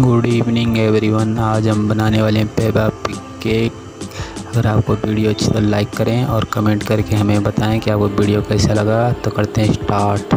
good evening everyone आज हम बनाने वाले हैं पेबा केक अगर आपको वीडियो अच्छी तो लाइक करें और कमेंट करके हमें बताएँ कि आपको वीडियो कैसा लगा तो करते हैं स्टार्ट